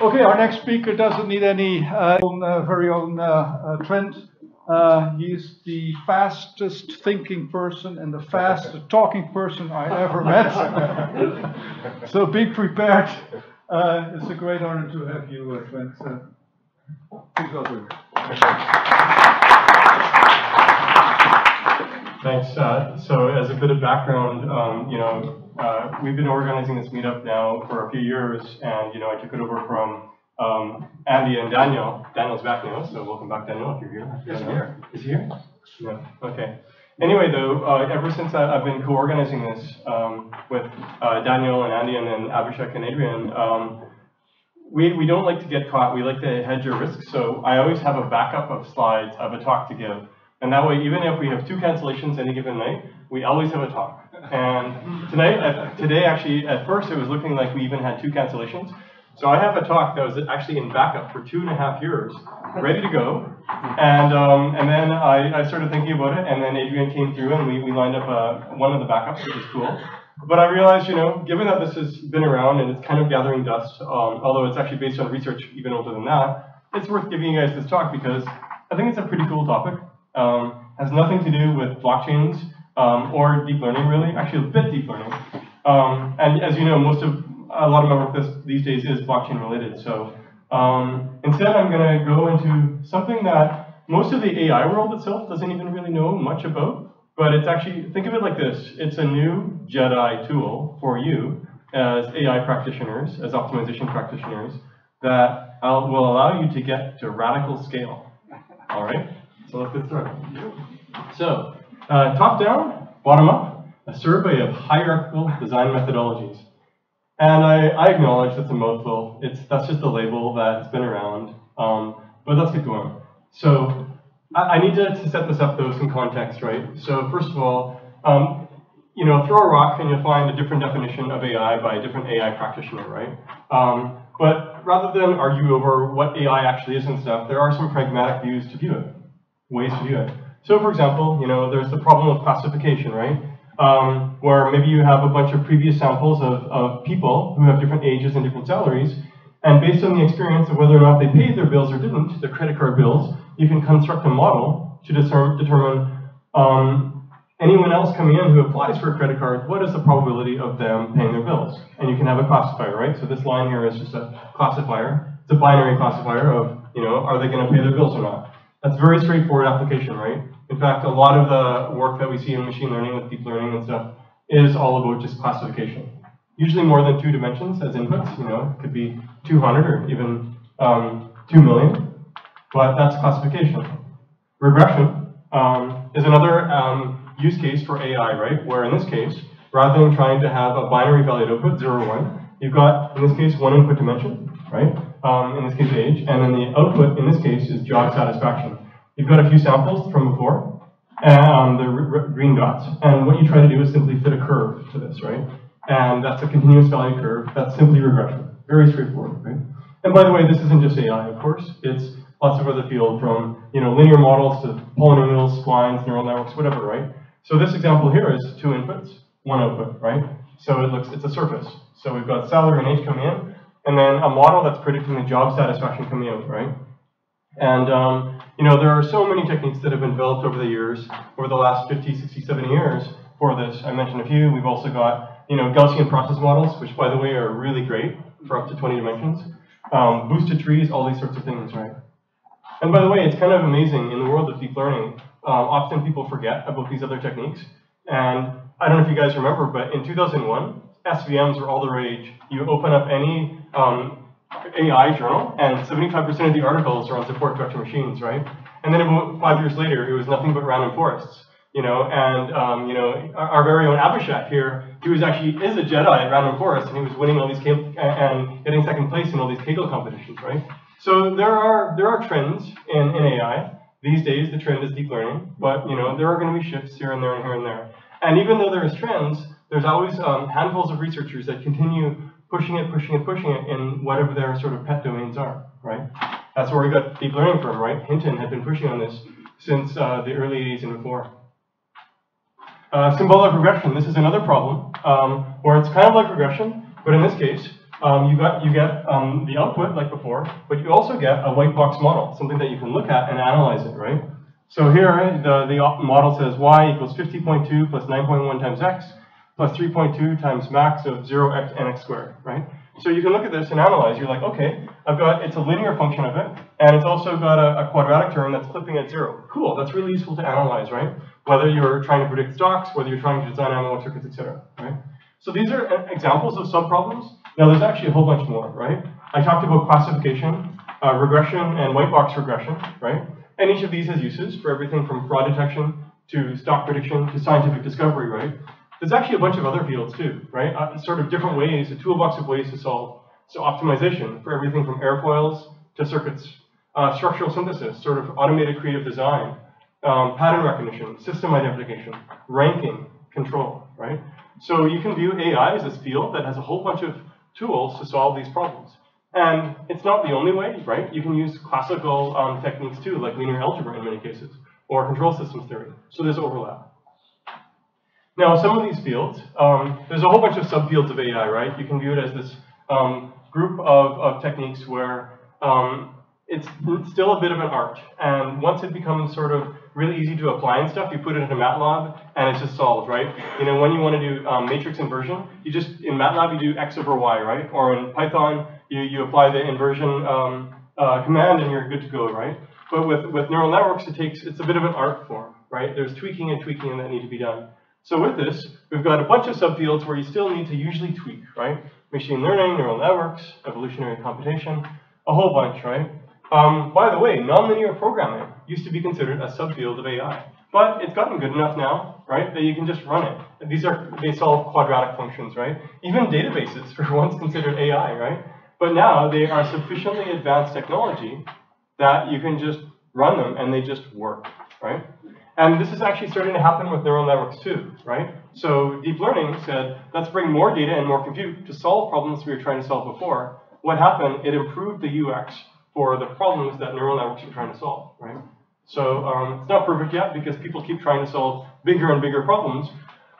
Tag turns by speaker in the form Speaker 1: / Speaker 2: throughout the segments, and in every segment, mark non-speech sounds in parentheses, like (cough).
Speaker 1: Okay, our next speaker doesn't need any uh, own, uh, very own uh, uh, trend. Uh, he's the fastest thinking person and the fastest talking person I ever (laughs) met. so be prepared. Uh, it's a great honor to have you, uh, Trent. Uh, please go
Speaker 2: Thanks. Uh, so, as a bit of background, um, you know, uh, we've been organizing this meetup now for a few years, and you know, I took it over from um, Andy and Daniel. Daniel's back now, so welcome back, Daniel, if you're here.
Speaker 3: Yes, here.
Speaker 2: Is he here? Yeah. Okay. Anyway, though, uh, ever since I, have been co-organizing this um, with uh, Daniel and Andy and then Abhishek and Adrian, um, we, we don't like to get caught. We like to hedge our risks. So I always have a backup of slides of a talk to give. And that way, even if we have two cancellations any given night, we always have a talk. And tonight, today actually, at first it was looking like we even had two cancellations. So I have a talk that was actually in backup for two and a half years, ready to go. And um, and then I, I started thinking about it, and then Adrian came through, and we, we lined up uh, one of the backups, which is cool. But I realized, you know, given that this has been around and it's kind of gathering dust, um, although it's actually based on research even older than that, it's worth giving you guys this talk because I think it's a pretty cool topic. Um, has nothing to do with blockchains um, or deep learning, really. Actually, a bit deep learning. Um, and as you know, most of a lot of my work this, these days is blockchain related. So um, instead, I'm going to go into something that most of the AI world itself doesn't even really know much about. But it's actually, think of it like this. It's a new Jedi tool for you as AI practitioners, as optimization practitioners, that will allow you to get to radical scale. All right? So let's get started. So, uh, top down, bottom up, a survey of hierarchical design methodologies. And I, I acknowledge that's a mouthful. It's, that's just a label that's been around. Um, but let's get going. So I, I need to, to, set this up though some context, right? So first of all, um, you know, throw a rock and you'll find a different definition of AI by a different AI practitioner, right? Um, but rather than argue over what AI actually is and stuff, there are some pragmatic views to view it, ways to do it. So for example, you know, there's the problem of classification, right? um, where maybe you have a bunch of previous samples of, of people who have different ages and different salaries, and based on the experience of whether or not they paid their bills or didn't, their credit card bills, you can construct a model to determine, determine um, anyone else coming in who applies for a credit card, what is the probability of them paying their bills? And you can have a classifier, right? So this line here is just a classifier. It's a binary classifier of, you know, are they going to pay their bills or not? That's a very straightforward application, right? In fact, a lot of the work that we see in machine learning with deep learning and stuff is all about just classification. Usually more than two dimensions as inputs, you know, it could be 200 or even um, 2 million, but that's classification. Regression um, is another um, use case for AI, right? Where in this case, rather than trying to have a binary valued output, 0 1, you've got, in this case, one input dimension, right? Um, in this case, age, and then the output, in this case, is job satisfaction. You've got a few samples from before, um, the green dots, and what you try to do is simply fit a curve to this, right? And that's a continuous value curve. That's simply regression. Very straightforward, right? And by the way, this isn't just AI, of course. It's lots of other fields from you know linear models to polynomials, splines, neural networks, whatever, right? So this example here is two inputs, one output, right? So it looks it's a surface. So we've got salary and age coming in, and then a model that's predicting the job satisfaction coming out, right? And um, you know, there are so many techniques that have been developed over the years, over the last 50, 60, 70 years for this. I mentioned a few. We've also got, you know, Gaussian process models, which by the way are really great for up to 20 dimensions. Um, boosted trees, all these sorts of things, right? And by the way, it's kind of amazing in the world of deep learning. Um, often people forget about these other techniques. And I don't know if you guys remember, but in 2001, SVMs were all the rage. You open up any um, AI journal, and 75% of the articles are on support vector machines, right? And then about five years later, it was nothing but random forests, you know, and, um, you know, our, our, very own Abhishek here, he was actually, is a Jedi at random forest, and he was winning all these, and getting second place in all these Kaggle competitions, right? So there are, there are trends in, in AI. These days, the trend is deep learning, but, you know, there are going to be shifts here and there and here and there. And even though there is trends, there's always um, handfuls of researchers that continue pushing it, pushing it, pushing it in whatever their sort of pet domains are, right? That's where we got deep learning from, right? Hinton had been pushing on this since uh, the early 80s and before. Uh, symbolic regression, this is another problem um, where it's kind of like regression, but in this case, um, you got you get um, the output like before, but you also get a white box model, something that you can look at and analyze it, right? So here the the model says y equals 50.2 plus 9.1 times x plus 3.2 times max of 0x nx squared, right? So you can look at this and analyze. You're like, okay, I've got, it's a linear function of it, and it's also got a, a, quadratic term that's clipping at zero. Cool, that's really useful to analyze, right? Whether you're trying to predict stocks, whether you're trying to design analog circuits, etc. right? So these are examples of subproblems. Now there's actually a whole bunch more, right? I talked about classification, uh, regression, and white box regression, right? And each of these has uses for everything from fraud detection to stock prediction to scientific discovery, right? There's actually a bunch of other fields too, right? Uh, sort of different ways, a toolbox of ways to solve so optimization for everything from airfoils to circuits, uh, structural synthesis, sort of automated creative design, um, pattern recognition, system identification, ranking, control, right? So you can view AI as this field that has a whole bunch of tools to solve these problems. And it's not the only way, right? You can use classical um, techniques too, like linear algebra in many cases, or control systems theory. So there's overlap. Now, some of these fields, um, there's a whole bunch of subfields of AI, right? You can view it as this um, group of, of techniques where um, it's, still a bit of an art. And once it becomes sort of really easy to apply and stuff, you put it into MATLAB and it's just solved, right? You know, when you want to do um, matrix inversion, you just, in MATLAB, you do X over Y, right? Or in Python, you, you apply the inversion um, uh, command and you're good to go, right? But with, with neural networks, it takes, it's a bit of an art form, right? There's tweaking and tweaking that need to be done. So with this, we've got a bunch of subfields where you still need to usually tweak, right? Machine learning, neural networks, evolutionary computation, a whole bunch, right? Um, by the way, nonlinear programming used to be considered a subfield of AI, but it's gotten good enough now, right, that you can just run it. These are, they solve quadratic functions, right? Even databases (laughs) were once considered AI, right? But now they are sufficiently advanced technology that you can just run them and they just work, right? And this is actually starting to happen with neural networks too, right? So deep learning said, let's bring more data and more compute to solve problems we were trying to solve before. What happened? It improved the UX for the problems that neural networks were trying to solve, right? So um, it's not perfect yet because people keep trying to solve bigger and bigger problems.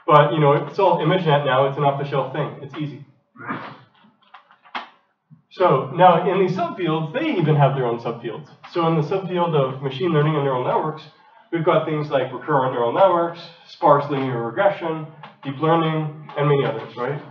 Speaker 2: But you know, it's all ImageNet now. It's an off-the-shelf thing. It's easy. So now in these subfields, they even have their own subfields. So in the subfield of machine learning and neural networks, We've got things like recurrent neural networks, sparse linear regression, deep learning, and many others, right?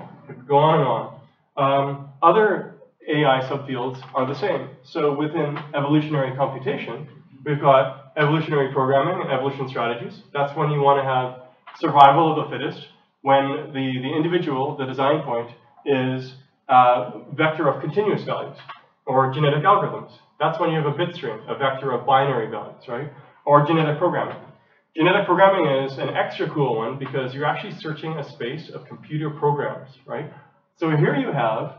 Speaker 2: Go on and on. Um, other AI subfields are the same. So within evolutionary computation, we've got evolutionary programming and evolution strategies. That's when you want to have survival of the fittest, when the, the individual, the design point, is a vector of continuous values, or genetic algorithms. That's when you have a bit stream, a vector of binary values, right? Or genetic programming. Genetic programming is an extra cool one because you're actually searching a space of computer programs, right? So here you have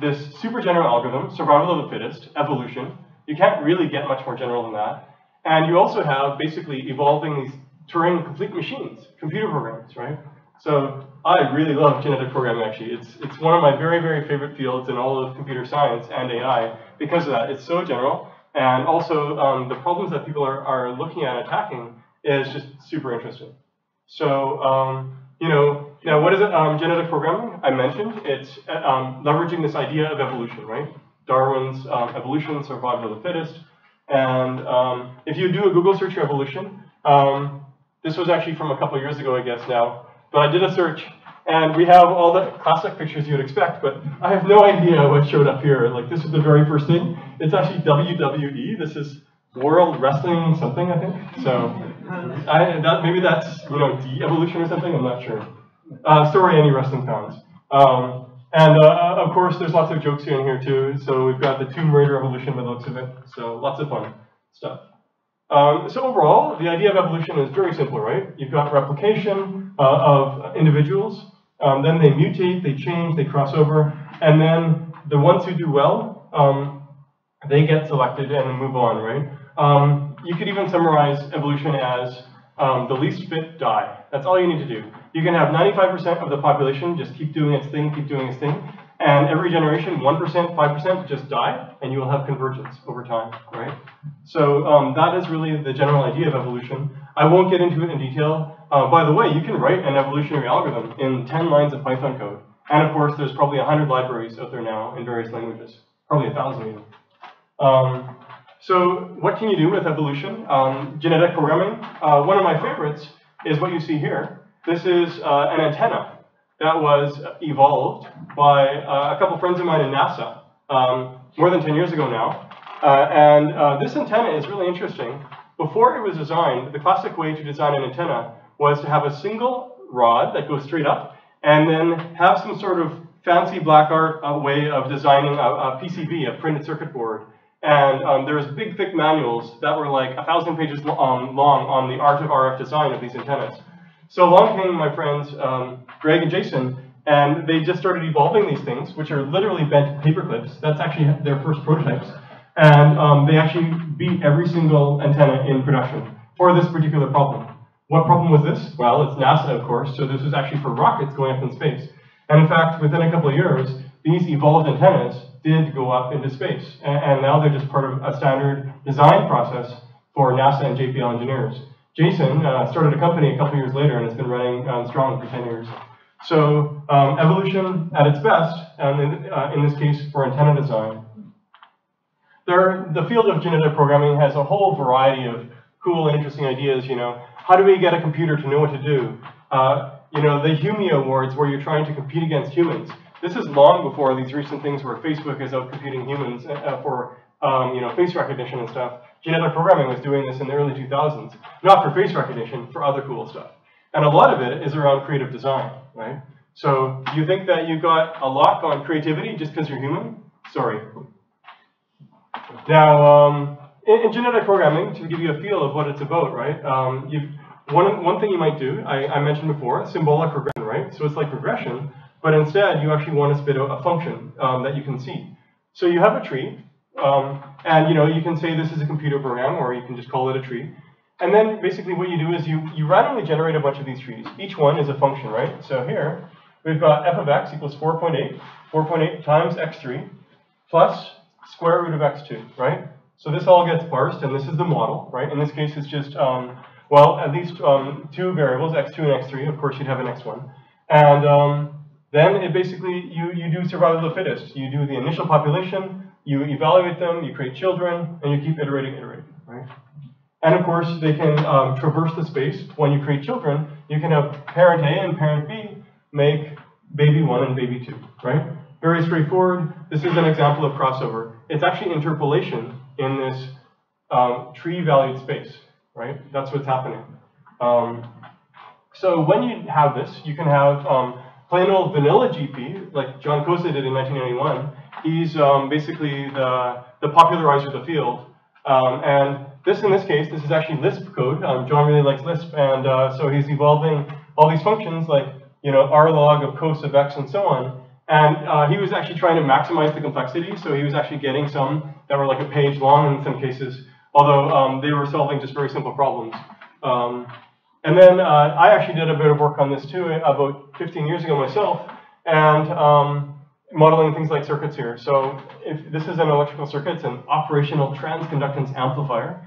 Speaker 2: this super general algorithm, survival of the fittest, evolution. You can't really get much more general than that. And you also have basically evolving these Turing complete machines, computer programs, right? So I really love genetic programming actually. It's, it's one of my very, very favorite fields in all of computer science and AI because of that. It's so general and also, um, the problems that people are, are looking at attacking is just super interesting. So, um, you know, now what is it? Um, genetic programming, I mentioned, it's um, leveraging this idea of evolution, right? Darwin's um, evolution, survival of the fittest. And um, if you do a Google search evolution, this was actually from a couple years ago, I guess now, but I did a search and we have all the classic pictures you'd expect, but I have no idea what showed up here. Like this is the very first thing. It's actually WWE. This is World Wrestling something, I think. So I, that, maybe that's you know de-evolution or something. I'm not sure. Uh, sorry, any wrestling fans. Um, and uh, of course, there's lots of jokes in here too. So we've got the Tomb Raider evolution by the looks of it. So lots of fun stuff. Um, so overall, the idea of evolution is very simple, right? You've got replication uh, of individuals um, then they mutate, they change, they cross over, and then the ones who do well, um, they get selected and move on, right? Um, you could even summarize evolution as um, the least fit die. That's all you need to do. You can have 95% of the population just keep doing its thing, keep doing its thing, and every generation, 1%, 5% just die, and you will have convergence over time, right? So um, that is really the general idea of evolution. I won't get into it in detail. Uh, by the way, you can write an evolutionary algorithm in 10 lines of Python code, And of course, there's probably 100 libraries out there now in various languages, probably a thousand even. Um, so what can you do with evolution? Um, genetic programming. Uh, one of my favorites is what you see here. This is uh, an antenna that was evolved by uh, a couple friends of mine in NASA um, more than 10 years ago now. Uh, and uh, this antenna is really interesting. Before it was designed, the classic way to design an antenna was to have a single rod that goes straight up and then have some sort of fancy black art uh, way of designing a, a, PCB, a printed circuit board. And um, there was big, thick manuals that were like a thousand pages um, long on the art of RF design of these antennas. So along came my friends um, Greg and Jason, and they just started evolving these things, which are literally bent paper clips. That's actually their first prototypes. And um, they actually beat every single antenna in production for this particular problem. What problem was this? Well, it's NASA, of course, so this was actually for rockets going up in space. And in fact, within a couple of years, these evolved antennas did go up into space. And, and now they're just part of a standard design process for NASA and JPL engineers. Jason uh, started a company a couple years later and it's been running um, strong for 10 years. So um, evolution at its best, and in, uh, in this case for antenna design, there, the field of genetic programming has a whole variety of cool interesting ideas. You know, how do we get a computer to know what to do? Uh, you know, the Hume Awards where you're trying to compete against humans. This is long before these recent things where Facebook is out competing humans uh, for um, you know face recognition and stuff. Genetic programming was doing this in the early 2000s, not for face recognition, for other cool stuff. And a lot of it is around creative design, right? So you think that you've got a lock on creativity just because you're human? Sorry, now, um, in, in, genetic programming, to give you a feel of what it's about, right? Um, one, one thing you might do, I, I, mentioned before, symbolic regression, right? So it's like regression, but instead you actually want to spit out a function um, that you can see. So you have a tree, um, and you know you can say this is a computer program, or you can just call it a tree. And then basically what you do is you, you randomly generate a bunch of these trees. Each one is a function, right? So here, we've got f of x equals 4.8, 4.8 times x3, plus square root of x2, right? So this all gets parsed, and this is the model, right? In this case, it's just, um, well, at least um, two variables, x2 and x3. Of course, you'd have an x1. And um, then it basically, you, you do survival of the fittest. You do the initial population, you evaluate them, you create children, and you keep iterating, iterating, right? And of course, they can um, traverse the space. When you create children, you can have parent A and parent B make baby one and baby two, right? Very straightforward. This is an example of crossover. It's actually interpolation in this um, tree-valued space, right? That's what's happening. Um, so when you have this, you can have um, plain old vanilla GP, like John Koza did in 1991. He's um, basically the, the popularizer of the field. Um, and this, in this case, this is actually Lisp code. Um, John really likes Lisp, and uh, so he's evolving all these functions like, you know, r log of cos of x and so on. And uh, he was actually trying to maximize the complexity, so he was actually getting some that were like a page long in some cases, although um, they were solving just very simple problems. Um, and then uh, I actually did a bit of work on this too about 15 years ago myself, and um, modeling things like circuits here. So if this is an electrical circuit, it's an operational transconductance amplifier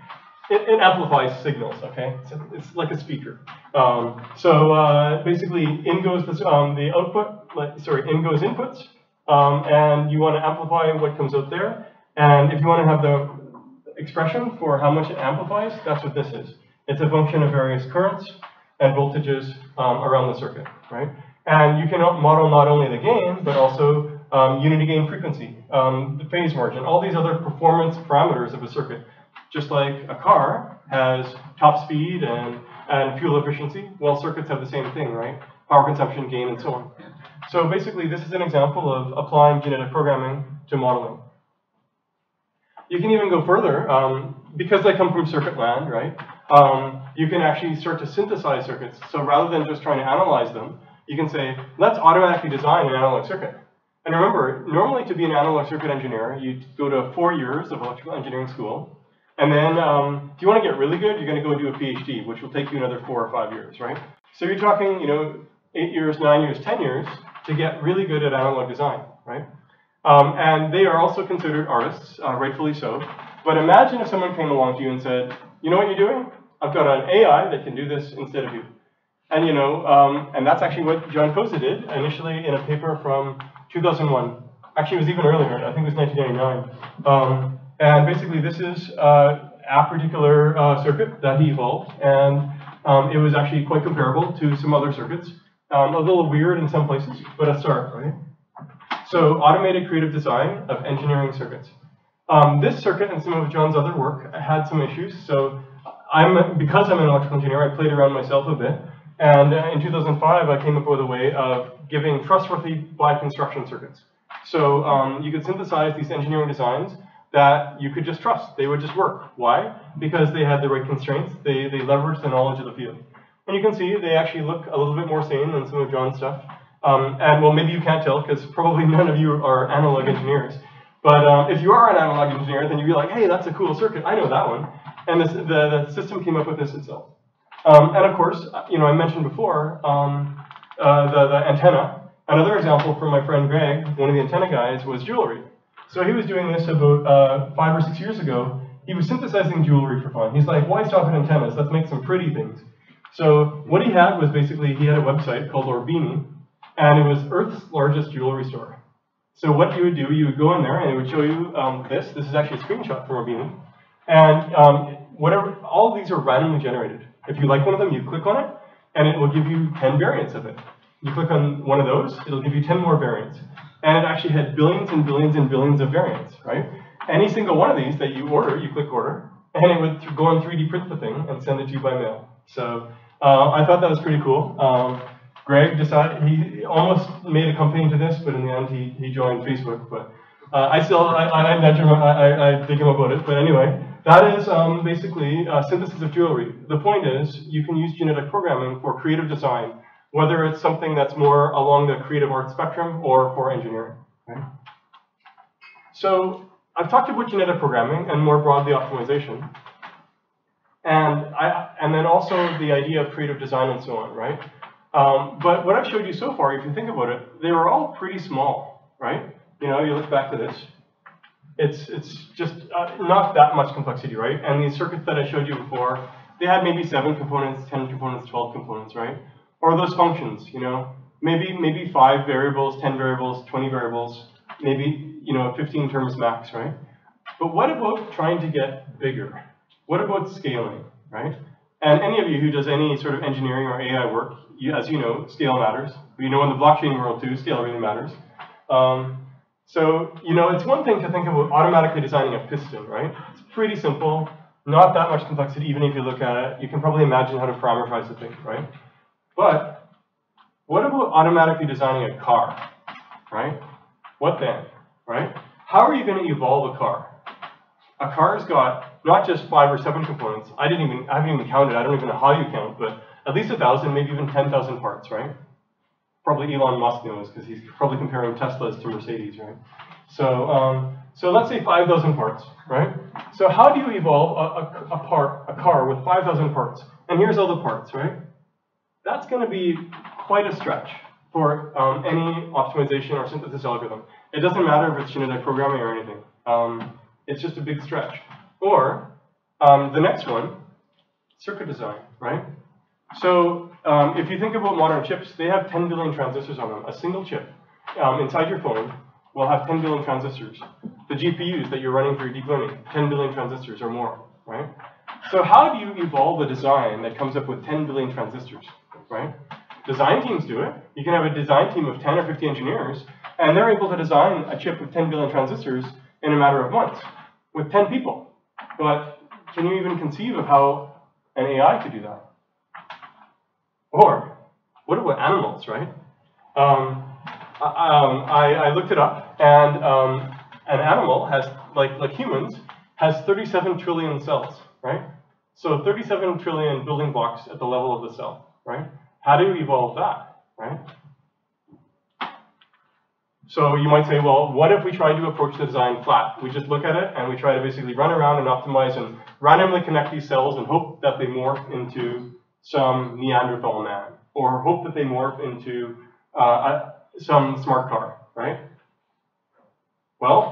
Speaker 2: it, it, amplifies signals, okay? It's, it's like a speaker. Um, so uh, basically, in goes this, um, the output, like, sorry, in goes inputs, um, and you want to amplify what comes out there. And if you want to have the expression for how much it amplifies, that's what this is. It's a function of various currents and voltages um, around the circuit, right? And you can model not only the gain, but also um, unity gain frequency, um, the phase margin, all these other performance parameters of a circuit. Just like a car has top speed and, and fuel efficiency, well, circuits have the same thing, right? Power consumption, gain, and so on. So basically, this is an example of applying genetic programming to modeling. You can even go further, um, because they come from circuit land, right? Um, you can actually start to synthesize circuits. So rather than just trying to analyze them, you can say, let's automatically design an analog circuit. And remember, normally to be an analog circuit engineer, you go to four years of electrical engineering school, and then um, if you want to get really good, you're going to go do a PhD, which will take you another four or five years, right? So you're talking, you know, eight years, nine years, ten years to get really good at analog design, right? Um, and they are also considered artists, uh, rightfully so. But imagine if someone came along to you and said, you know what you're doing? I've got an AI that can do this instead of you. And you know, um, and that's actually what John Koza did initially in a paper from 2001. Actually, it was even earlier. I think it was 1999. Um, and basically, this is uh, a particular uh, circuit that he evolved, and um, it was actually quite comparable to some other circuits. Um, a little weird in some places, but a start, right? So, automated creative design of engineering circuits. Um, this circuit and some of John's other work had some issues. So, I'm because I'm an electrical engineer, I played around myself a bit. And in 2005, I came up with a way of giving trustworthy by construction circuits. So um, you could synthesize these engineering designs that you could just trust. They would just work. Why? Because they had the right constraints. They, they leveraged the knowledge of the field. And you can see they actually look a little bit more sane than some of John's stuff. Um, and well, maybe you can't tell because probably (laughs) none of you are analog engineers. But um, if you are an analog engineer, then you'd be like, hey, that's a cool circuit. I know that one. And this, the, the system came up with this itself. Um, and of course, you know, I mentioned before um, uh, the, the antenna. Another example from my friend Greg, one of the antenna guys, was jewelry. So he was doing this about uh, five or six years ago. He was synthesizing jewelry for fun. He's like, why stop at antennas? Let's make some pretty things. So what he had was basically, he had a website called Orbini, and it was Earth's largest jewelry store. So what you would do, you would go in there and it would show you um, this. This is actually a screenshot from Orbini. And um, whatever, all of these are randomly generated. If you like one of them, you click on it, and it will give you 10 variants of it. You click on one of those, it'll give you 10 more variants. And it actually had billions and billions and billions of variants, right? Any single one of these that you order, you click order, and it would go and 3D print the thing and send it to you by mail. So uh, I thought that was pretty cool. Um, Greg decided, he almost made a campaign to this, but in the end he, he joined Facebook. But uh, I still, I, I, I, I, I dig him about it. But anyway, that is um, basically a synthesis of jewelry. The point is, you can use genetic programming for creative design, whether it's something that's more along the creative arts spectrum or for engineering. Okay? So I've talked about genetic programming and more broadly optimization. And, I, and then also the idea of creative design and so on, right? Um, but what I've showed you so far, if you think about it, they were all pretty small, right? You know, you look back to this, it's, it's just uh, not that much complexity, right? And these circuits that I showed you before, they had maybe seven components, 10 components, 12 components, right? Or those functions, you know, maybe, maybe five variables, 10 variables, 20 variables, maybe, you know, 15 terms max, right? But what about trying to get bigger? What about scaling, right? And any of you who does any sort of engineering or AI work, you, as you know, scale matters. You know in the blockchain world too, scale really matters. Um, so, you know, it's one thing to think about automatically designing a piston, right? It's pretty simple, not that much complexity, even if you look at it. You can probably imagine how to parameterize the thing, right? But what about automatically designing a car, right? What then, right? How are you going to evolve a car? A car's got not just five or seven components. I didn't even, I haven't even counted. I don't even know how you count, but at least a thousand, maybe even 10,000 parts, right? probably Elon Musk knows because he's probably comparing Teslas to Mercedes, right? So, um, so let's say 5,000 parts, right? So how do you evolve a, a, a, part, a car with 5,000 parts? And here's all the parts, right? That's going to be quite a stretch for um, any optimization or synthesis algorithm. It doesn't matter if it's genetic programming or anything. Um, it's just a big stretch. Or um, the next one, circuit design, right? So um, if you think about modern chips, they have 10 billion transistors on them. A single chip um, inside your phone will have 10 billion transistors. The GPUs that you're running for your deep learning, 10 billion transistors or more, right? So how do you evolve a design that comes up with 10 billion transistors, right? Design teams do it. You can have a design team of 10 or 50 engineers, and they're able to design a chip with 10 billion transistors in a matter of months with 10 people. But can you even conceive of how an AI could do that? Or, what about animals, right? Um, um, I, I, looked it up, and um, an animal has, like, like humans, has 37 trillion cells, right? So 37 trillion building blocks at the level of the cell, right? How do you evolve that, right? So you might say, well, what if we try to approach the design flat? We just look at it and we try to basically run around and optimize and randomly connect these cells and hope that they morph into some Neanderthal man, or hope that they morph into uh, some smart car, right? Well,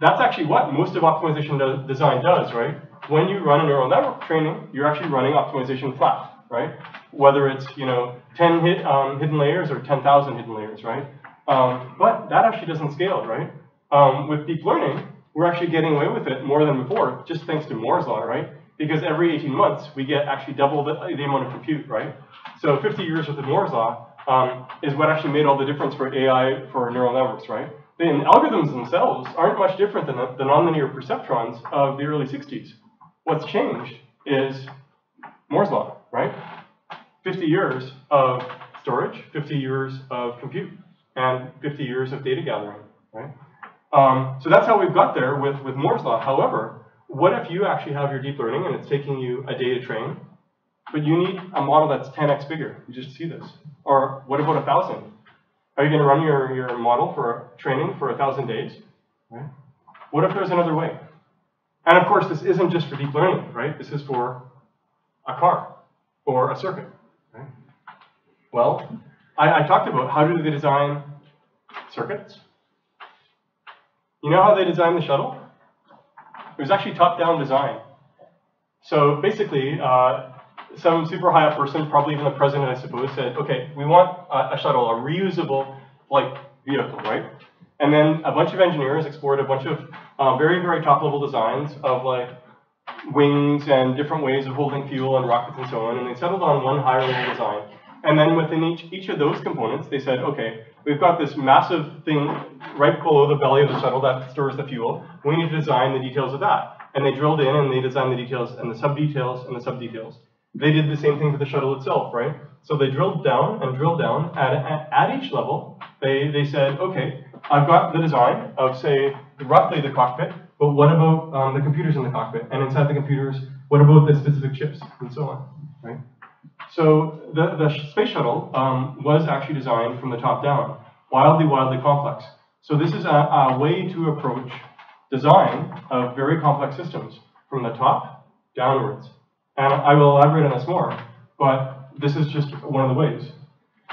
Speaker 2: that's actually what most of optimization design does, right? When you run a neural network training, you're actually running optimization flat. Right? Whether it's, you know, 10 hit, um, hidden layers or 10,000 hidden layers, right? Um, but that actually doesn't scale, right? Um, with deep learning, we're actually getting away with it more than before, just thanks to Moore's law, right? Because every 18 months, we get actually double the, the amount of compute, right? So 50 years with the Moore's law um, is what actually made all the difference for AI for neural networks, right? The algorithms themselves aren't much different than the, the nonlinear perceptrons of the early 60s. What's changed is Moore's law, right? 50 years of storage, 50 years of compute, and 50 years of data gathering, right? Um, so that's how we've got there with, with Moore's law. However, what if you actually have your deep learning and it's taking you a day to train, but you need a model that's 10x bigger? You just see this. Or what about a thousand? Are you going to run your, your model for training for a thousand days? Right? What if there's another way? And of course, this isn't just for deep learning, right? This is for a car or a circuit. Right? Well, I, I talked about how do they design circuits. You know how they designed the shuttle? It was actually top-down design. So basically, uh, some super high up person, probably even the president, I suppose, said, okay, we want a, a shuttle, a reusable flight vehicle, right? And then a bunch of engineers explored a bunch of uh, very, very top level designs of like wings and different ways of holding fuel and rockets and so on, and they settled on one higher level design. And then within each, each of those components, they said, okay, we've got this massive thing right below the belly of the shuttle that stores the fuel. We need to design the details of that. And they drilled in and they designed the details and the sub-details and the sub-details. They did the same thing for the shuttle itself, right? So they drilled down and drilled down at, at, at each level. They, they said, okay, I've got the design of, say, roughly the cockpit, but what about um, the computers in the cockpit? And inside the computers, what about the specific chips and so on, right? So the, the space shuttle um, was actually designed from the top down, wildly, wildly complex. So this is a, a way to approach design of very complex systems from the top downwards. And I will elaborate on this more, but this is just one of the ways.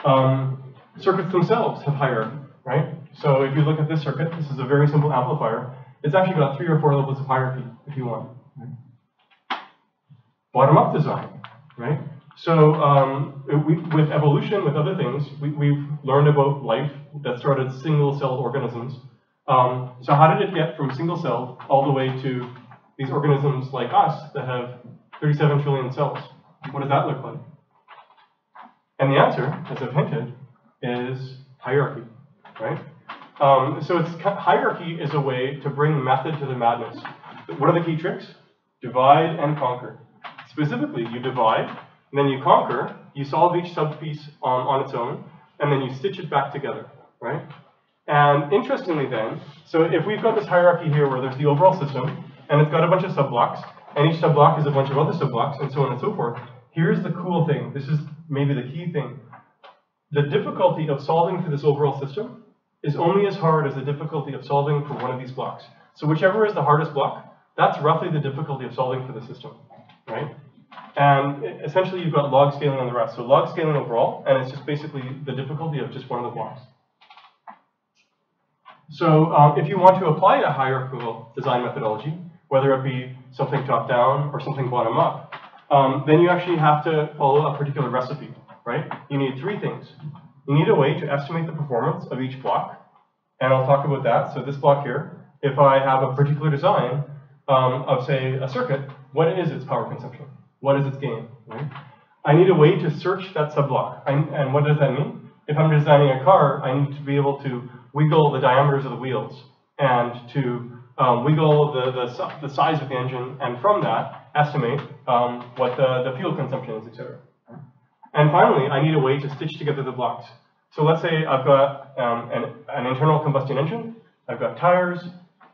Speaker 2: Um, circuits themselves have hierarchy, right? So if you look at this circuit, this is a very simple amplifier. It's actually got three or four levels of hierarchy, if you want. Right? Bottom-up design, right? So um, we, with evolution, with other things, we, have learned about life that started single-celled organisms. Um, so how did it get from single-celled all the way to these organisms like us that have 37 trillion cells? What does that look like? And the answer, as I've hinted, is hierarchy, right? Um, so it's hierarchy is a way to bring method to the madness. What are the key tricks? Divide and conquer. Specifically, you divide, then you conquer, you solve each subpiece on, on its own, and then you stitch it back together, right? And interestingly then, so if we've got this hierarchy here where there's the overall system, and it's got a bunch of subblocks, and each subblock is a bunch of other subblocks, and so on and so forth, here's the cool thing. This is maybe the key thing. The difficulty of solving for this overall system is only as hard as the difficulty of solving for one of these blocks. So whichever is the hardest block, that's roughly the difficulty of solving for the system, right? And essentially you've got log scaling on the rest. So log scaling overall, and it's just basically the difficulty of just one of the blocks. So um, if you want to apply a hierarchical design methodology, whether it be something top-down or something bottom-up, um, then you actually have to follow a particular recipe, right? You need three things. You need a way to estimate the performance of each block, and I'll talk about that. So this block here, if I have a particular design um, of, say, a circuit, what is its power consumption? What is its gain? Right? I need a way to search that subblock. And what does that mean? If I'm designing a car, I need to be able to wiggle the diameters of the wheels and to um, wiggle the, the, the, size of the engine, and from that, estimate um, what the, the fuel consumption is, etc. And finally, I need a way to stitch together the blocks. So let's say I've got um, an, an internal combustion engine, I've got tires,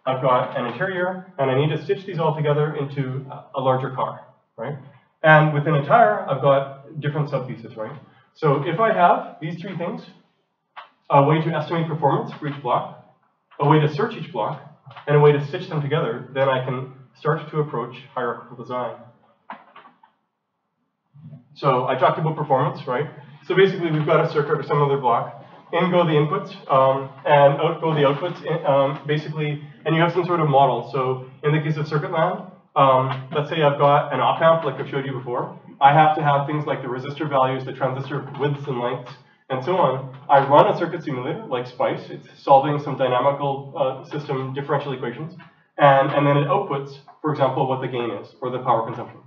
Speaker 2: I've got an interior, and I need to stitch these all together into a larger car, right? And within a tire, I've got different subpieces, right? So if I have these three things, a way to estimate performance for each block, a way to search each block, and a way to stitch them together, then I can start to approach hierarchical design. So I talked about performance, right? So basically we've got a circuit or some other block. In go the inputs, um, and out go the outputs, in, um, basically, and you have some sort of model. So in the case of circuit land, um, let's say I've got an op amp like I've showed you before, I have to have things like the resistor values, the transistor widths and lengths, and so on. I run a circuit simulator like SPICE. It's solving some dynamical uh, system differential equations. And, and then it outputs, for example, what the gain is, or the power consumption?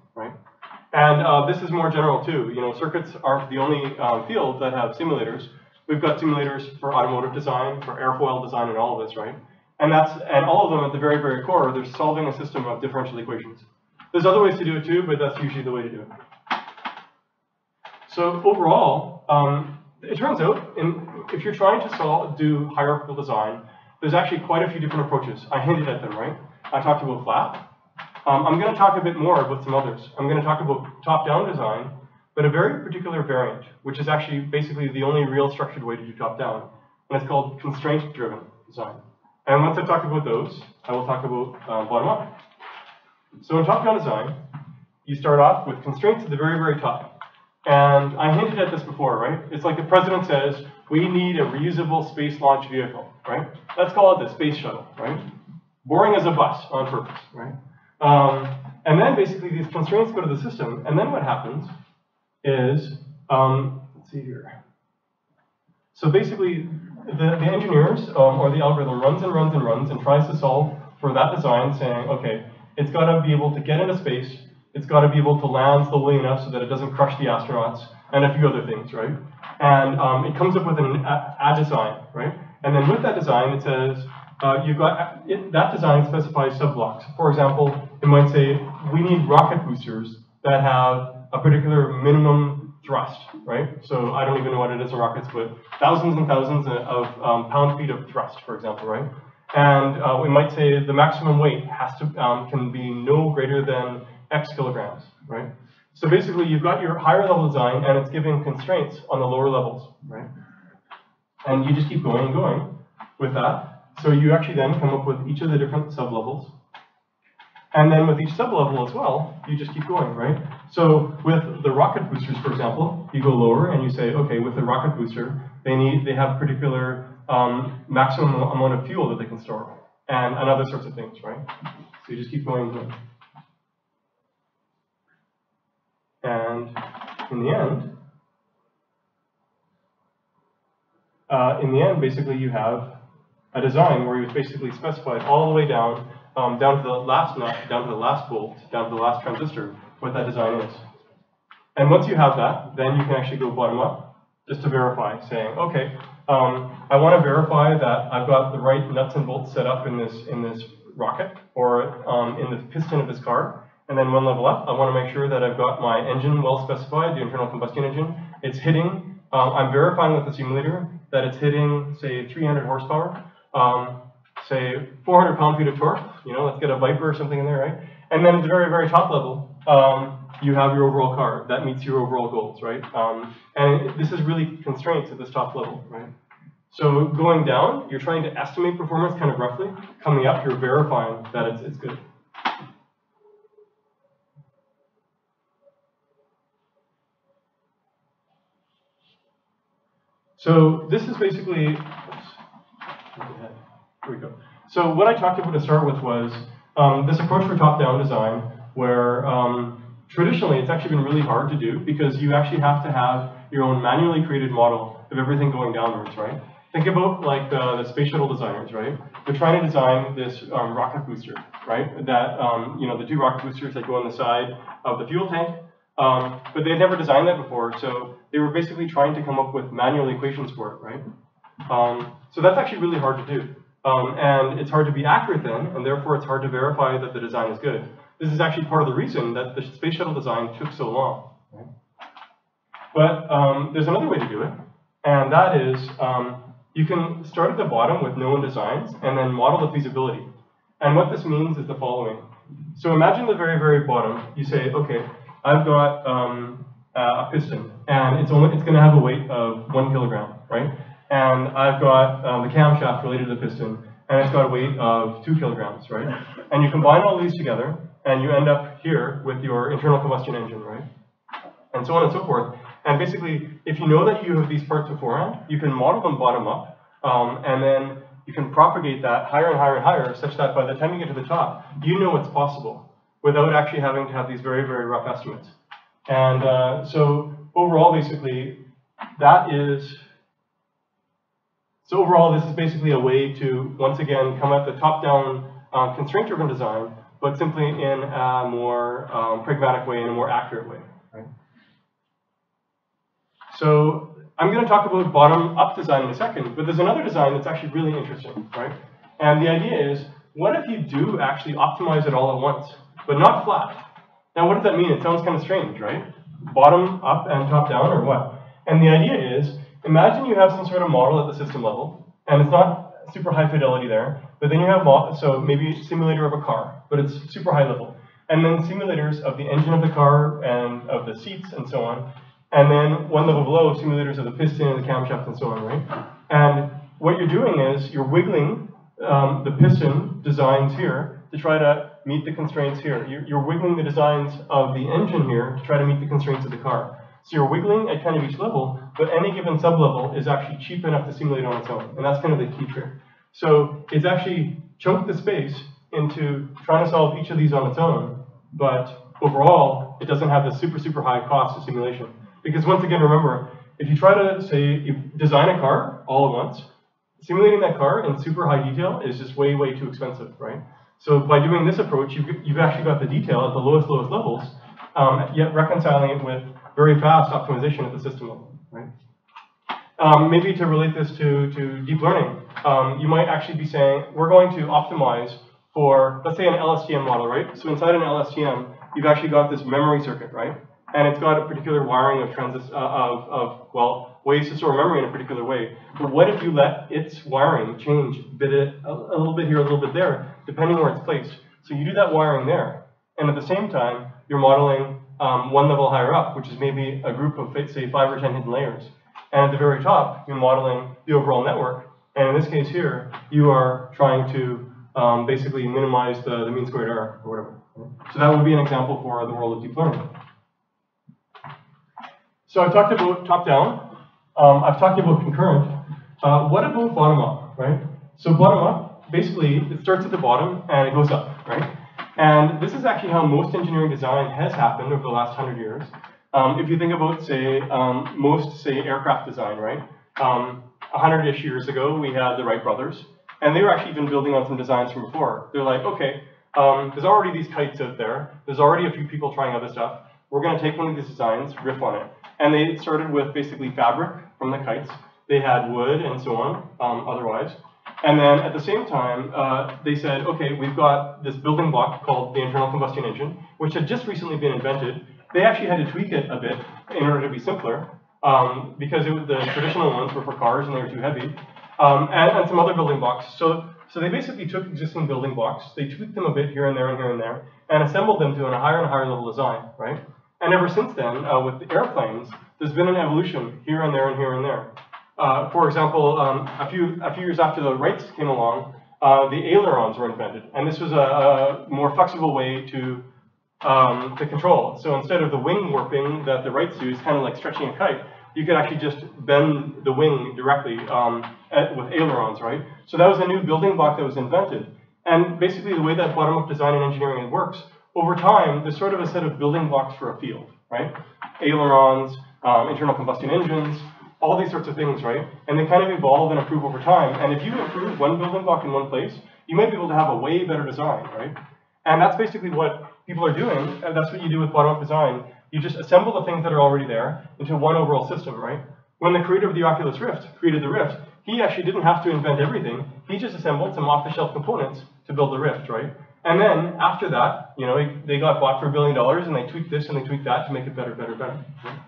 Speaker 2: And uh, this is more general too. You know, circuits aren't the only um, field that have simulators. We've got simulators for automotive design, for airfoil design, and all of this, right? And that's and all of them at the very, very core, they're solving a system of differential equations. There's other ways to do it too, but that's usually the way to do it. So overall, um, it turns out, in, if you're trying to solve, do hierarchical design, there's actually quite a few different approaches. I hinted at them, right? I talked about flat. Um, I'm going to talk a bit more about some others. I'm going to talk about top-down design, but a very particular variant, which is actually basically the only real structured way to do top-down, and it's called constraint-driven design. And once I've talked about those, I will talk about uh, bottom-up. So in top-down design, you start off with constraints at the very, very top. And I hinted at this before, right? It's like the president says, we need a reusable space launch vehicle, right? Let's call it the space shuttle, right? Boring as a bus on purpose, right? Um, and then basically these constraints go to the system, and then what happens is, um, let's see here. So basically, the, the engineers um, or the algorithm runs and runs and runs and tries to solve for that design, saying, okay, it's got to be able to get into space, it's got to be able to land slowly enough so that it doesn't crush the astronauts, and a few other things, right? And um, it comes up with an, a, a, design, right? And then with that design, it says, uh, you've got, it, that design specifies subblocks. For example, it might say, we need rocket boosters that have a particular minimum thrust, right? So I don't even know what it is in rockets, but thousands and thousands of um, pound-feet of thrust, for example, right? And uh, we might say the maximum weight has to um, can be no greater than X kilograms, right? So basically, you've got your higher level design, and it's giving constraints on the lower levels, right? And you just keep going and going with that. So you actually then come up with each of the different sublevels. And then with each sublevel as well, you just keep going, right? So with the rocket boosters, for example, you go lower and you say, okay, with the rocket booster, they need they have particular um, maximum amount of fuel that they can store, and, and other sorts of things, right? So you just keep going and. In the end, uh, in the end, basically you have a design where you've basically specified all the way down, um, down to the last nut, down to the last bolt, down to the last transistor, what that design is. And once you have that, then you can actually go bottom up, just to verify, saying, okay, um, I want to verify that I've got the right nuts and bolts set up in this in this rocket or um, in the piston of this car. And then one level up, I want to make sure that I've got my engine well specified, the internal combustion engine. It's hitting, um, I'm verifying with the simulator that it's hitting, say, 300 horsepower, um, say 400 pound-feet of torque. You know, let's get a Viper or something in there, right? And then at the very, very top level, um, you have your overall car. That meets your overall goals, right? Um, and this is really constraints at this top level, right? So going down, you're trying to estimate performance kind of roughly. Coming up, you're verifying that it's, it's good. So this is basically, oops, here we go. So what I talked about to start with was um, this approach for top-down design, where um, traditionally it's actually been really hard to do because you actually have to have your own manually created model of everything going downwards, right? Think about like the, the space shuttle designers, right? They're trying to design this um, rocket booster, right? That, um, you know, the two rocket boosters that go on the side of the fuel tank, um, but they had never designed that before, so they were basically trying to come up with manual equations for it, right? Um, so that's actually really hard to do. Um, and it's hard to be accurate then, and therefore it's hard to verify that the design is good. This is actually part of the reason that the space shuttle design took so long. But um, there's another way to do it, and that is um, you can start at the bottom with known designs and then model the feasibility. And what this means is the following. So imagine the very, very bottom. You say, okay, I've got um, a piston, and it's only it's going to have a weight of one kilogram, right? And I've got um, the camshaft related to the piston, and it's got a weight of two kilograms, right? (laughs) And you combine all these together, and you end up here with your internal combustion engine, right? And so on and so forth. And basically, if you know that you have these parts beforehand, you can model them bottom up, um, and then you can propagate that higher and higher and higher, such that by the time you get to the top, you know what's possible without actually having to have these very, very rough estimates. And uh, so overall, basically, that is, so overall, this is basically a way to, once again, come at the top-down uh, constraint-driven design, but simply in a more um, pragmatic way, in a more accurate way. Right? So I'm going to talk about bottom-up design in a second, but there's another design that's actually really interesting, right? And the idea is, what if you do actually optimize it all at once, but not flat? Now, what does that mean? It sounds kind of strange, right? Bottom up and top down, or what? And the idea is, imagine you have some sort of model at the system level, and it's not super high fidelity there, but then you have, so maybe a simulator of a car, but it's super high level. And then simulators of the engine of the car and of the seats and so on. And then one level below, simulators of the piston and the camshaft and so on, right? And what you're doing is you're wiggling um, the piston designs here to try to meet the constraints here. You're, you're wiggling the designs of the engine here to try to meet the constraints of the car. So you're wiggling at kind of each level, but any given sublevel is actually cheap enough to simulate on its own. And that's kind of the key trick. So it's actually chunked the space into trying to solve each of these on its own, but overall, it doesn't have the super, super high cost of simulation. Because once again, remember, if you try to, say, design a car all at once, simulating that car in super high detail is just way, way too expensive, right? So by doing this approach, you've, you've actually got the detail at the lowest, lowest levels, um, yet reconciling it with very fast optimization at the system level, right? Um, maybe to relate this to, to deep learning, um, you might actually be saying, we're going to optimize for, let's say an LSTM model, right? So inside an LSTM, you've actually got this memory circuit, right? And it's got a particular wiring of transist uh, of, of, well, ways to store memory in a particular way. But what if you let its wiring change a, a, a little bit here, a little bit there, depending where it's placed? So you do that wiring there. And at the same time, you're modeling um, one level higher up, which is maybe a group of, say, five or 10 hidden layers. And at the very top, you're modeling the overall network. And in this case here, you are trying to um, basically minimize the, the mean squared error or whatever. So that would be an example for the world of deep learning. So I've talked about top-down. Um, I've talked about concurrent. Uh, what about bottom-up, right? So bottom-up, basically, it starts at the bottom and it goes up, right? And this is actually how most engineering design has happened over the last hundred years. Um, if you think about, say, um, most, say, aircraft design, right? Um, a hundred-ish years ago, we had the Wright brothers, and they were actually even building on some designs from before. They're like, okay, um, there's already these kites out there. There's already a few people trying other stuff. We're going to take one of these designs, riff on it. And they started with basically fabric from the kites. They had wood and so on, um, otherwise. And then at the same time, uh, they said, okay, we've got this building block called the internal combustion engine, which had just recently been invented. They actually had to tweak it a bit in order to be simpler, um, because it, the traditional ones were for cars and they were too heavy, um, and, and, some other building blocks. So, so they basically took existing building blocks, they tweaked them a bit here and there and here and there, and assembled them to a higher and higher level design, right? And ever since then, uh, with the airplanes, there's been an evolution here and there and here and there. Uh, for example, um, a, few, a few years after the Wrights came along, uh, the ailerons were invented. And this was a, a more flexible way to, um, to control. So instead of the wing warping that the Wrights used, kind of like stretching a kite, you could actually just bend the wing directly um, at, with ailerons, right? So that was a new building block that was invented. And basically the way that bottom-up design and engineering works, over time, there's sort of a set of building blocks for a field, right? Ailerons, um, internal combustion engines, all these sorts of things, right? And they kind of evolve and improve over time. And if you improve one building block in one place, you might be able to have a way better design, right? And that's basically what people are doing. That's what you do with bottom-up design. You just assemble the things that are already there into one overall system, right? When the creator of the Oculus Rift created the Rift, he actually didn't have to invent everything. He just assembled some off-the-shelf components to build the Rift, right? And then after that, you know, they got bought for a billion dollars and they tweaked this and they tweaked that to make it better, better, better. Right?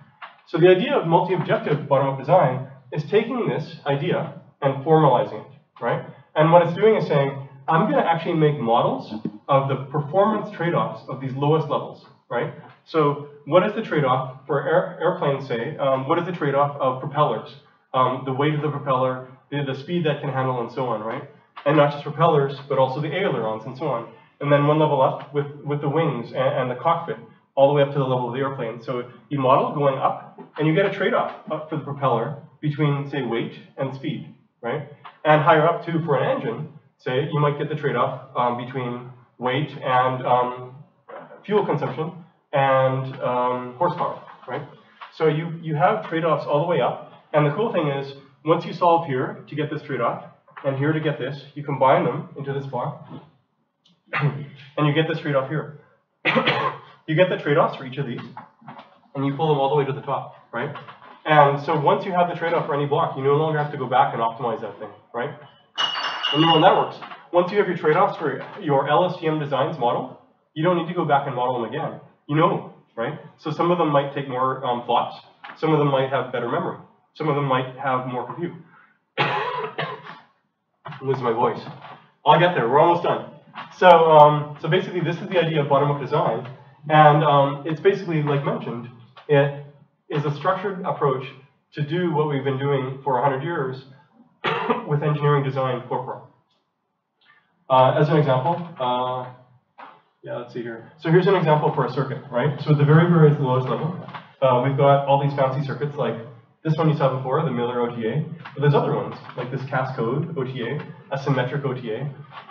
Speaker 2: So the idea of multi-objective bottom-up design is taking this idea and formalizing it, right? And what it's doing is saying, I'm going to actually make models of the performance trade-offs of these lowest levels, right? So what is the trade-off for air, airplanes, say? Um, what is the trade-off of propellers? Um, the weight of the propeller, the, the speed that can handle, and so on, right? And not just propellers, but also the ailerons and so on. And then one level up with, with the wings and, and the cockpit all the way up to the level of the airplane. So you model going up, and you get a trade-off for the propeller between, say, weight and speed, right? And higher up, too, for an engine, say, you might get the trade-off um, between weight and um, fuel consumption. and um, horsepower, right? So you, you have trade-offs all the way up, and the cool thing is, once you solve here to get this trade-off, and here to get this, you combine them into this bar, (coughs) and you get this trade-off here. (coughs) you get the trade-offs for each of these, and you pull them all the way to the top, right? And so once you have the trade-off for any block, you no longer have to go back and optimize that thing, right? And neural networks, once you have your trade-offs for your LSTM designs model, you don't need to go back and model them again. You know right? So some of them might take more um, flops, some of them might have better memory, some of them might have more compute. (coughs) Losing my voice. I'll get there, we're almost done. So, um, so basically this is the idea of bottom-up design, and um, it's basically, like mentioned, it is a structured approach to do what we've been doing for 100 years (coughs) with engineering design corporate. Uh, as an example, uh, yeah, let's see here. So here's an example for a circuit, right? So at the very, very lowest level, uh, we've got all these fancy circuits like this one you saw before, the Miller OTA, but there's other ones, like this Cascode OTA, a symmetric OTA,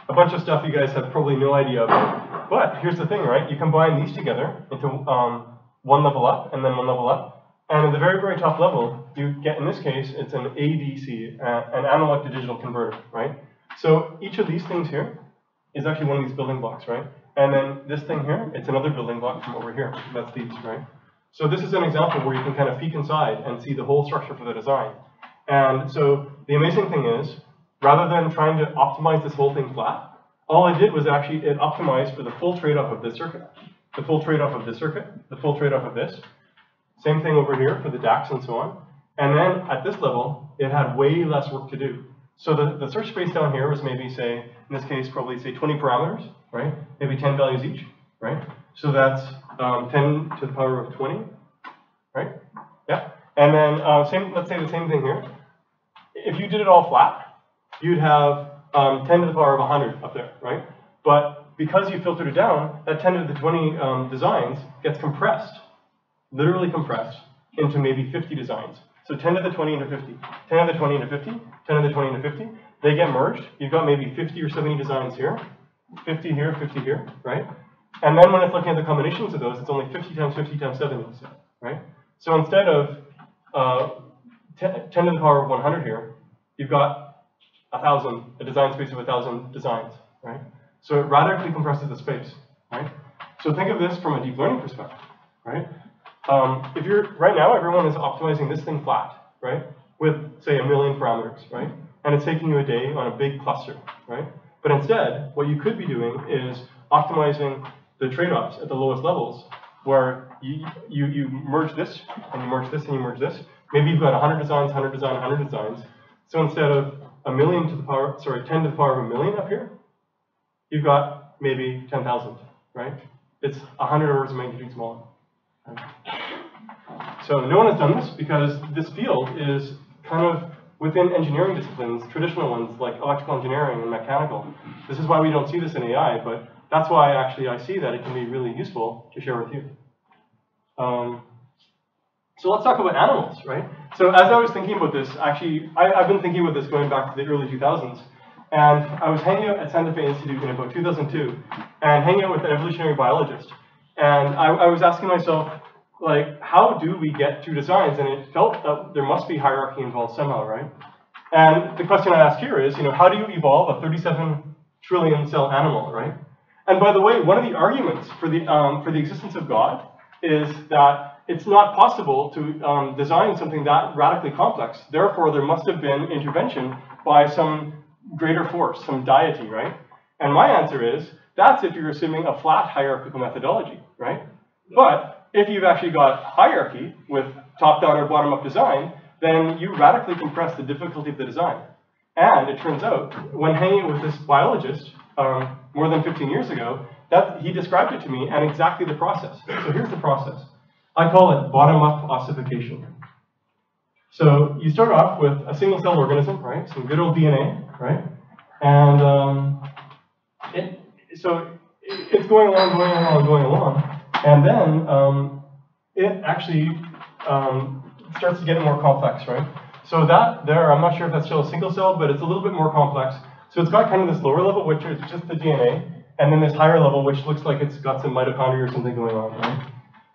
Speaker 2: a bunch of stuff you guys have probably no idea about. But here's the thing, right? You combine these together into um, one level up and then one level up, and at the very, very top level, you get, in this case, it's an ADC, uh, an analog to digital converter, right? So each of these things here is actually one of these building blocks, right? And then this thing here, it's another building block from over here. That's these, right? So this is an example where you can kind of peek inside and see the whole structure for the design. And so the amazing thing is, rather than trying to optimize this whole thing flat, all I did was actually it optimized for the full trade-off of this circuit, the full trade-off of this circuit, the full trade-off of this. Same thing over here for the DACs and so on. And then at this level, it had way less work to do. So the, the search space down here was maybe say, in this case, probably say 20 parameters, right? Maybe 10 values each, right? So that's um, 10 to the power of 20, right? Yeah. And then uh, same, let's say the same thing here. If you did it all flat, you'd have um, 10 to the power of 100 up there, right? But because you filtered it down, that 10 to the 20 um, designs gets compressed, literally compressed, into maybe 50 designs. So 10 to the 20 into 50, 10 to the 20 into 50, 10 to the 20 into 50, they get merged. You've got maybe 50 or 70 designs here, 50 here, 50 here, right? And then when it's looking at the combinations of those, it's only 50 times 50 times 70, right? So instead of uh, 10, 10 to the power of 100 here, you've got a thousand, a design space of a thousand designs, right? So it radically compresses the space, right? So think of this from a deep learning perspective, right? Um, if you're, right now, everyone is optimizing this thing flat, right? With, say, a million parameters, right? And it's taking you a day on a big cluster, right? But instead, what you could be doing is optimizing the trade-offs at the lowest levels, where you, you, you merge this, and you merge this, and you merge this. Maybe you've got 100 designs, 100 designs, 100 designs. So instead of a million to the power, sorry, 10 to the power of a million up here, you've got maybe 10,000, right? It's 100 orders of magnitude smaller. So no one has done this because this field is kind of within engineering disciplines, traditional ones like electrical engineering and mechanical. This is why we don't see this in AI, but that's why actually I see that it can be really useful to share with you. Um, so let's talk about animals, right? So as I was thinking about this, actually, I, have been thinking about this going back to the early 2000s. And I was hanging out at Santa Fe Institute in about 2002 and hanging out with an evolutionary biologist. And I, I was asking myself, like, how do we get to designs? And it felt that there must be hierarchy involved somehow, right? And the question I ask here is, you know, how do you evolve a 37 trillion cell animal, right? And by the way, one of the arguments for the, um, for the existence of God is that it's not possible to um, design something that radically complex. Therefore, there must have been intervention by some greater force, some deity, right? And my answer is, that's if you're assuming a flat hierarchical methodology, right? But if you've actually got hierarchy with top-down or bottom-up design, then you radically compress the difficulty of the design. And it turns out, when hanging with this biologist um, more than 15 years ago, that he described it to me and exactly the process. So here's the process. I call it bottom-up ossification. So you start off with a single-cell organism, right? Some good old DNA, right? And um, it, so it's going along, going along, going along. And then um, it actually um, starts to get more complex, right? So that there, I'm not sure if that's still a single cell, but it's a little bit more complex. So it's got kind of this lower level, which is just the DNA, and then this higher level, which looks like it's got some mitochondria or something going on, right?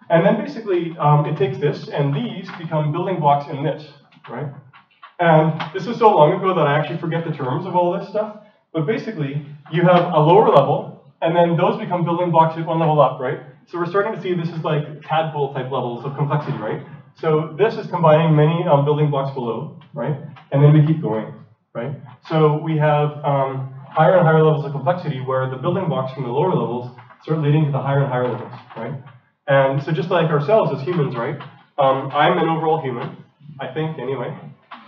Speaker 2: And then basically, um, it takes this, and these become building blocks in this, right? And this is so long ago that I actually forget the terms of all this stuff. But basically, you have a lower level, and then those become building blocks at one level up, right? So we're starting to see this is like tadpole type levels of complexity, right? So this is combining many um, building blocks below, right? And then we keep going, right? So we have um, higher and higher levels of complexity where the building blocks from the lower levels start leading to the higher and higher levels, right? And so just like ourselves as humans, right? Um, I'm an overall human, I think anyway.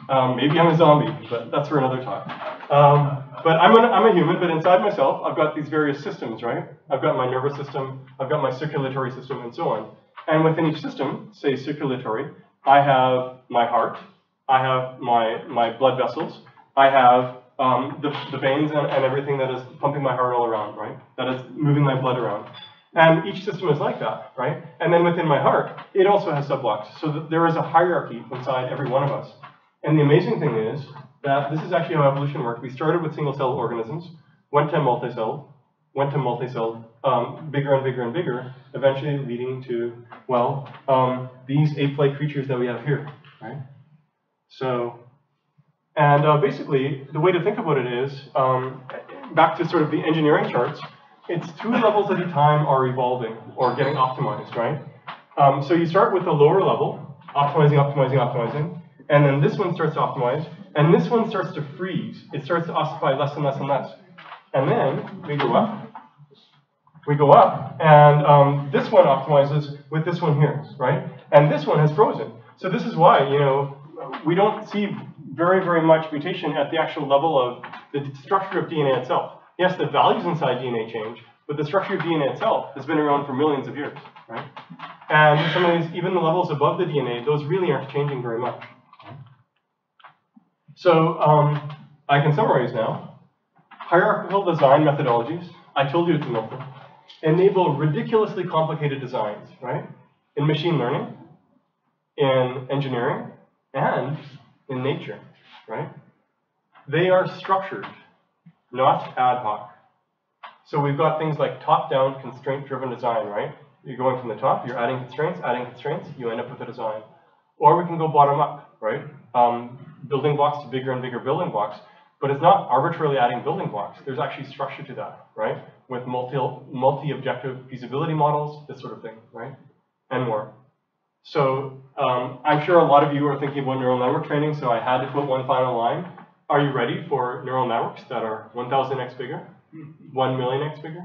Speaker 2: Um, maybe I'm a zombie, but that's for another talk. Um, but I'm, an, I'm a human, but inside myself, I've got these various systems, right? I've got my nervous system, I've got my circulatory system, and so on. And within each system, say circulatory, I have my heart, I have my, my blood vessels, I have um, the, the veins and, and everything that is pumping my heart all around, right? That is moving my blood around. And each system is like that, right? And then within my heart, it also has subblocks. So there is a hierarchy inside every one of us. And the amazing thing is that this is actually how evolution worked. We started with single-cell organisms, went to multi-cell, went to multi-cell, um, bigger and bigger and bigger, eventually leading to, well, um, these ape-like creatures that we have here, right? So, and uh, basically, the way to think about it is, um, back to sort of the engineering charts, it's two levels at a time are evolving or getting optimized, right? Um, so you start with the lower level, optimizing, optimizing, optimizing, and then this one starts to optimize, and this one starts to freeze. It starts to ossify less and less and less. And then we go up, we go up, and um, this one optimizes with this one here, right? And this one has frozen. So this is why, you know, we don't see very, very much mutation at the actual level of the structure of DNA itself. Yes, the values inside DNA change, but the structure of DNA itself has been around for millions of years, right? And some of these, even the levels above the DNA, those really aren't changing very much. So um, I can summarize now. Hierarchical design methodologies, I told you it's a enable ridiculously complicated designs, right? In machine learning, in engineering, and in nature, right? They are structured not ad hoc. So we've got things like top-down constraint-driven design, right? You're going from the top, you're adding constraints, adding constraints, you end up with a design. Or we can go bottom-up, right? Um, building blocks to bigger and bigger building blocks, but it's not arbitrarily adding building blocks. There's actually structure to that, right? With multi, multi-objective feasibility models, this sort of thing, right? And more. So um, I'm sure a lot of you are thinking about neural network training, so I had to put one final line. Are you ready for neural networks that are 1,000x bigger, 1 millionx bigger?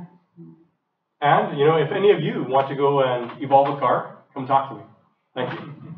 Speaker 2: And, you know, if any of you want to go and evolve a car, come talk to me. Thank you.